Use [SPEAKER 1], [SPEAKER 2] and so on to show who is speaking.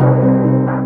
[SPEAKER 1] Música